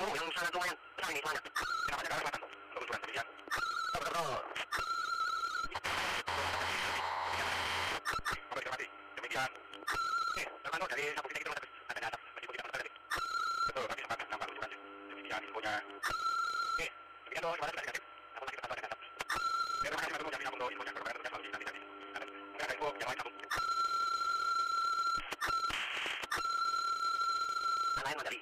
kamu yang sana tuh tenang nih banyak kenapa ada selatan kamu sudah terlihat betul demikian eh terlalu dari satu titik itu ada ada meskipun tidak terlihat betul kami sempat nampak rujukannya demikian infonya eh demikian doang gimana negatif namun masih tetap ada datang terima kasih teman-teman jamin namun doang infonya berbahaya terus selalu nanti nanti enggak ada info yang lain kamu lain dari